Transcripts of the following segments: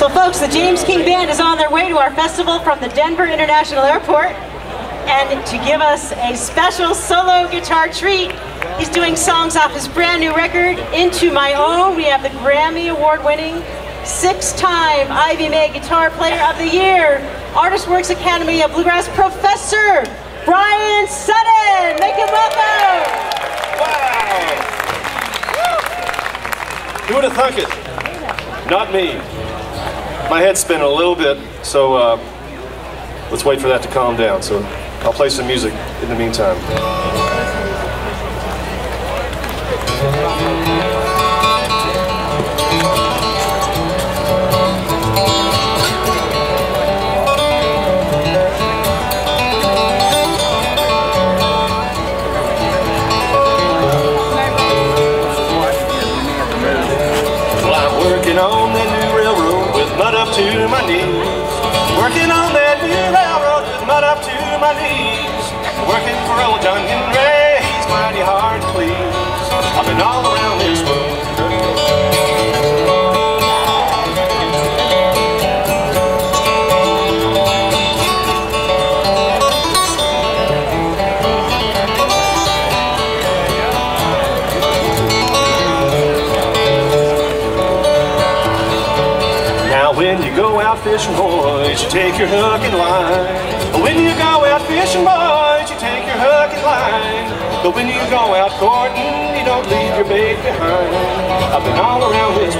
So folks, the James King Band is on their way to our festival from the Denver International Airport. And to give us a special solo guitar treat, he's doing songs off his brand new record, Into My Own. We have the Grammy Award winning six-time IBMA Guitar Player of the Year, ArtistWorks Academy of Bluegrass Professor, Bryan Sutton. Make him welcome. Wow. Who would have thunk it? Not me. My head's spinning a little bit, so uh, let's wait for that to calm down. So I'll play some music in the meantime. My knees. Working on that new railroad with mud up to my knees. Working for old John Henry, he's mighty hard to please. I've been all out fishing, boys, you take your hook and line. When you go out fishing, boys, you take your hook and line. But when you go out courting, you don't leave your bait behind. I've been all around this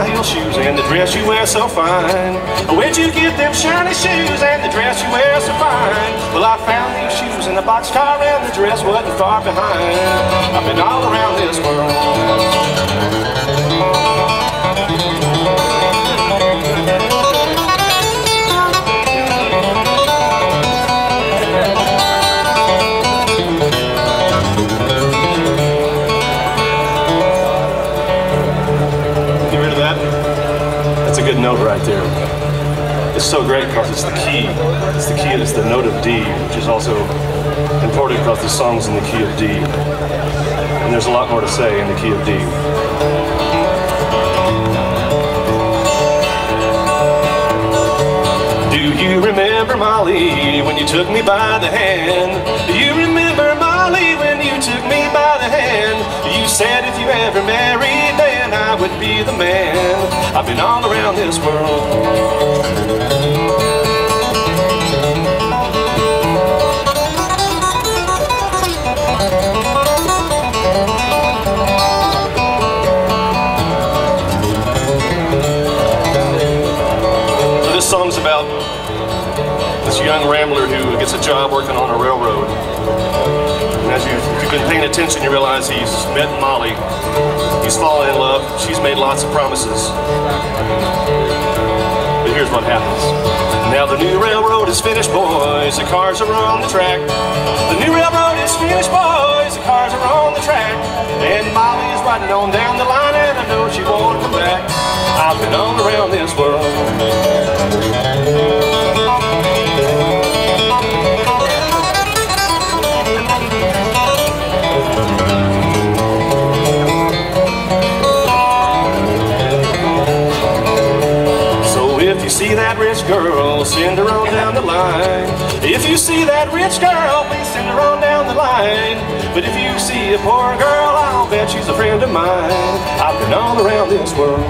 high heel shoes and the dress you wear so fine? Where'd you get them shiny shoes and the dress you wear so fine? Well, I found these shoes in the boxcar and the dress wasn't far behind. I've been all around this world. It's so great because it's the key. It's the key. It's the note of D, which is also important because the song's in the key of D. And there's a lot more to say in the key of D. Do you remember Molly when you took me by the hand? Do you remember Molly when you took me by the hand? You said if you ever married, then I would be the man. I've been all around this world. Song's about this young rambler who gets a job working on a railroad. And as you, you've been paying attention, you realize he's met Molly. He's fallen in love. She's made lots of promises. But here's what happens. Now the new railroad is finished, boys. The cars are on the track. The new railroad is finished, boys. The cars are on the track. And Molly is riding on down the line, and I know she won't come back. I've been all around this world. See that rich girl, please send her on down the line. But if you see a poor girl, I'll bet she's a friend of mine. I've been all around this world.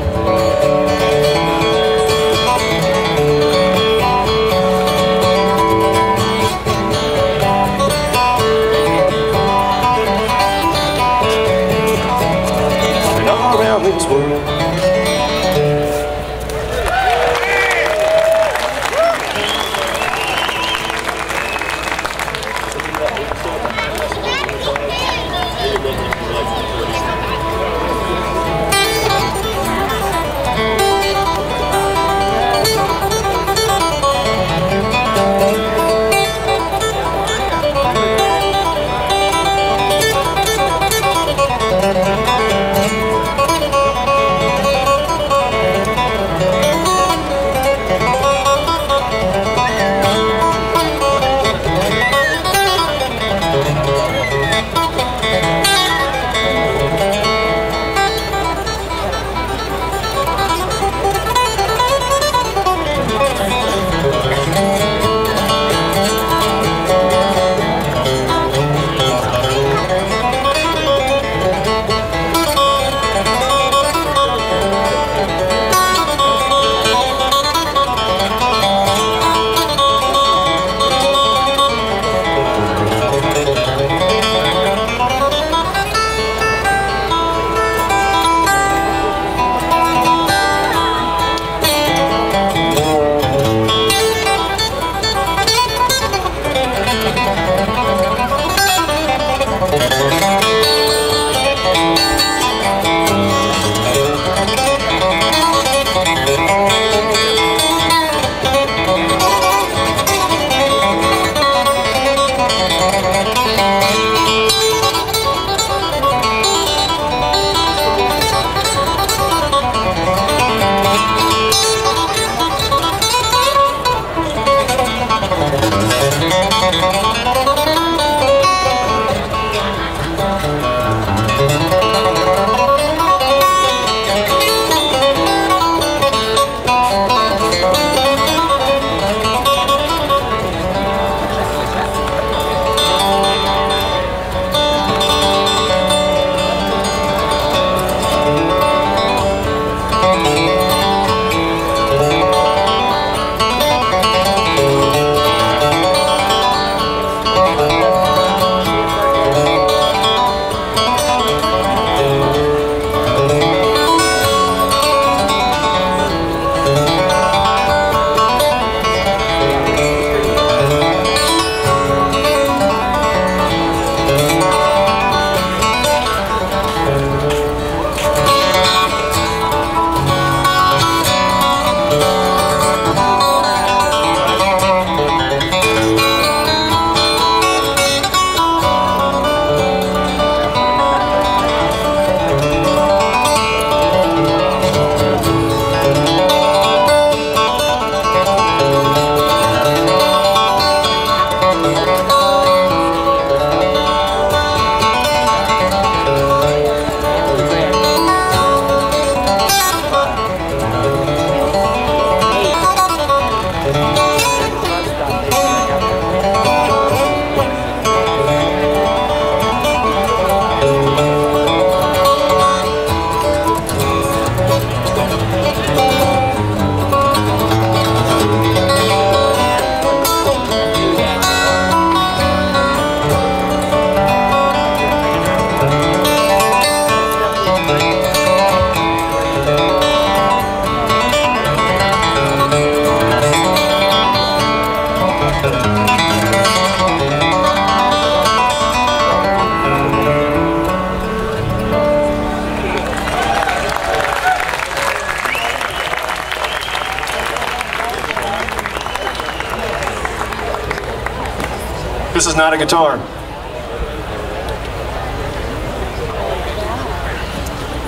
This is not a guitar.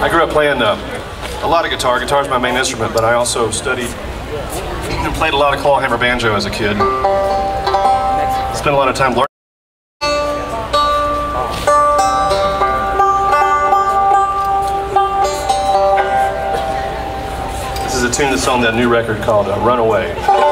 I grew up playing uh, a lot of guitar. Guitar is my main instrument, but I also studied and played a lot of clawhammer banjo as a kid. Spent a lot of time learning. This is a tune that's on that new record called uh, Runaway.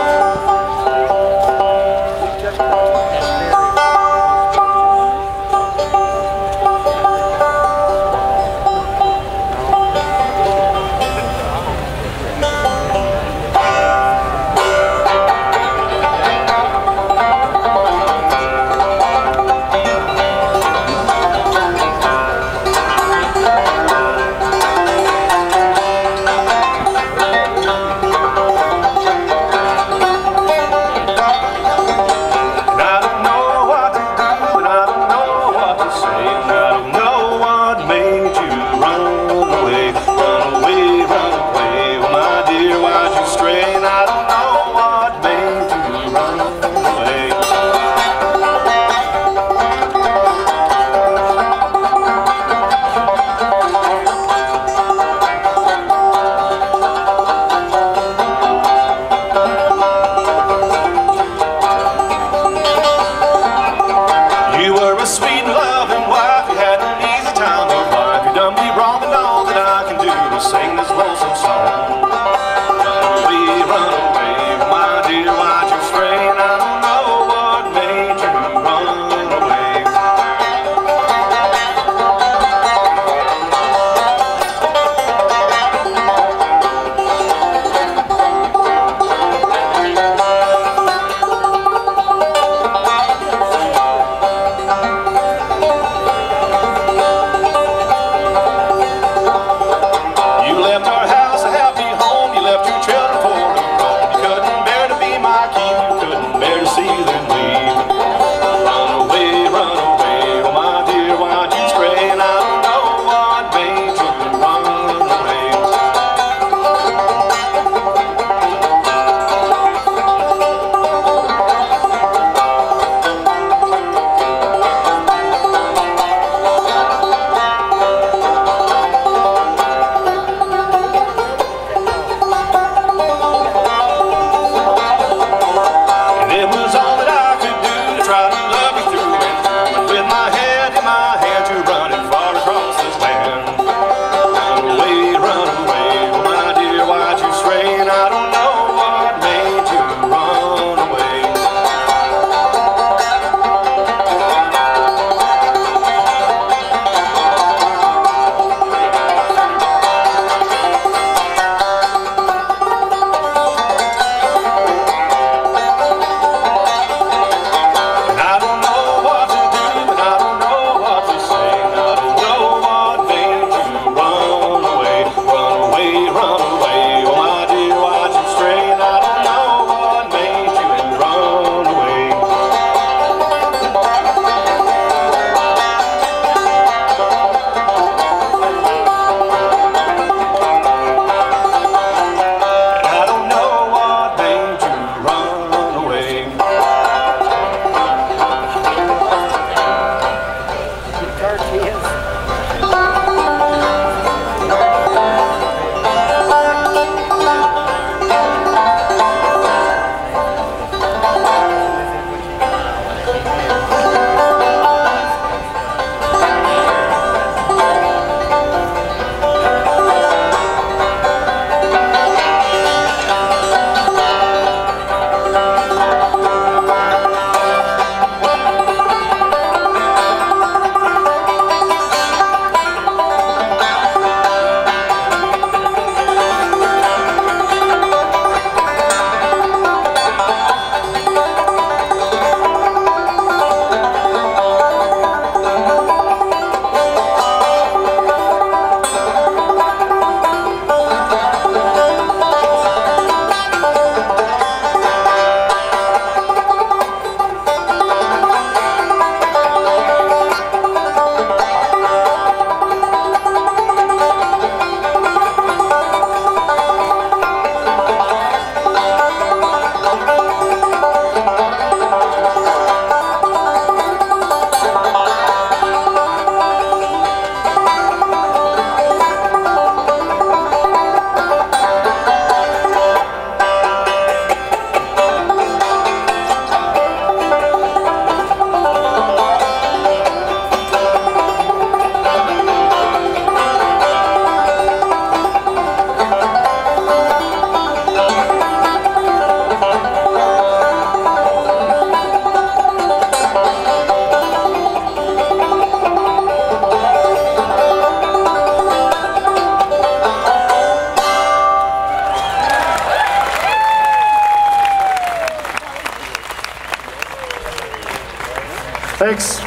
Thanks.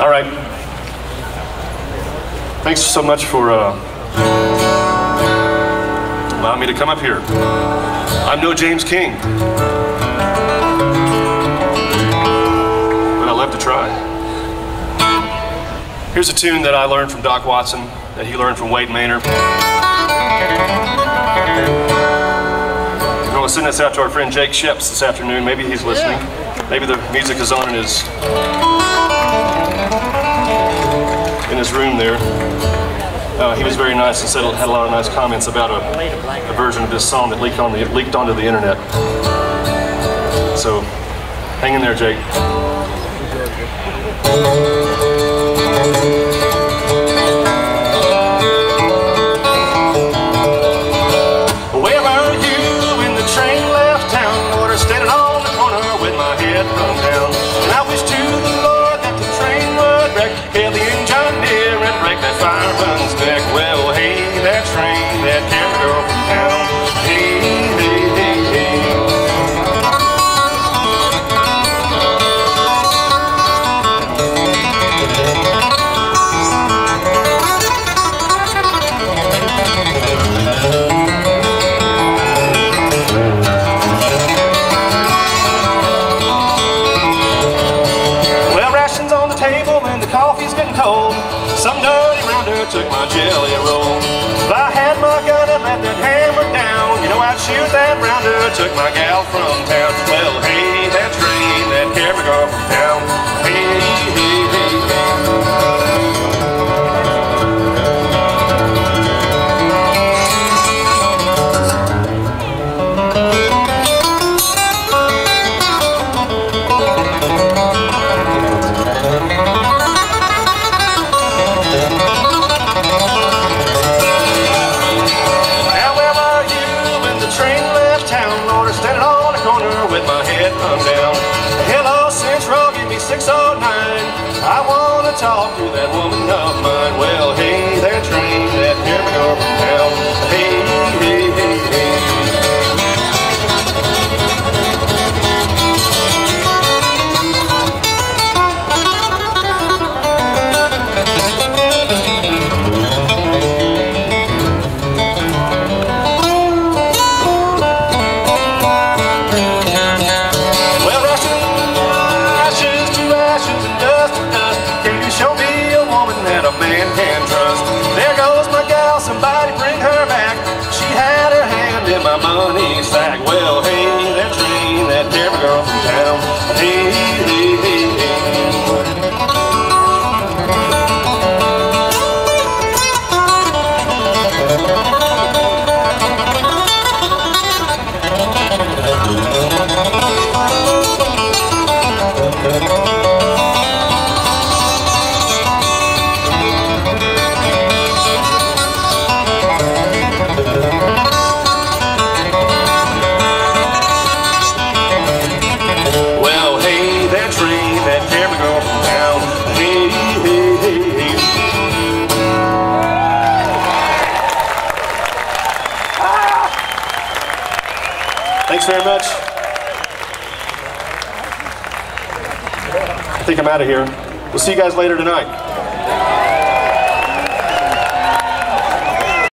All right. Thanks so much for uh, allowing me to come up here. I'm no James King, but I love to try. Here's a tune that I learned from Doc Watson, that he learned from Wade Mainer. Send this out to our friend Jake Schepps this afternoon. Maybe he's listening. Maybe the music is on in his in his room there. Uh, he was very nice and said had a lot of nice comments about a, a version of this song that leaked on the leaked onto the internet. So, hang in there, Jake. And I wish to the Lord Some dirty rounder took my jelly roll. If I had my gun and let that hammer down, you know I'd shoot that rounder. Took my gal from town. Well, hey, that train, that carried girl from town. Hey, hey, hey, hey. 609. I want to talk to that woman of mine. Well, hey, that train, out of here. We'll see you guys later tonight.